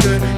good.